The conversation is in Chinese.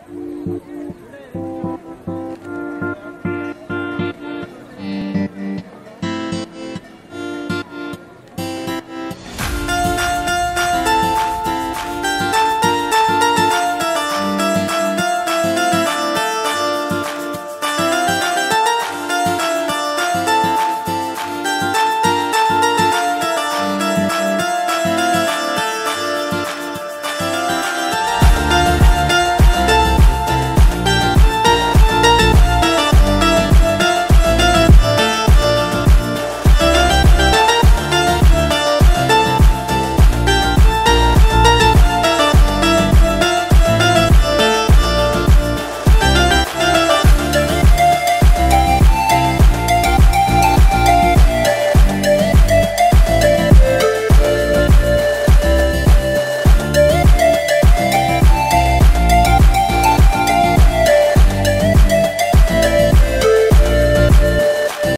嗯。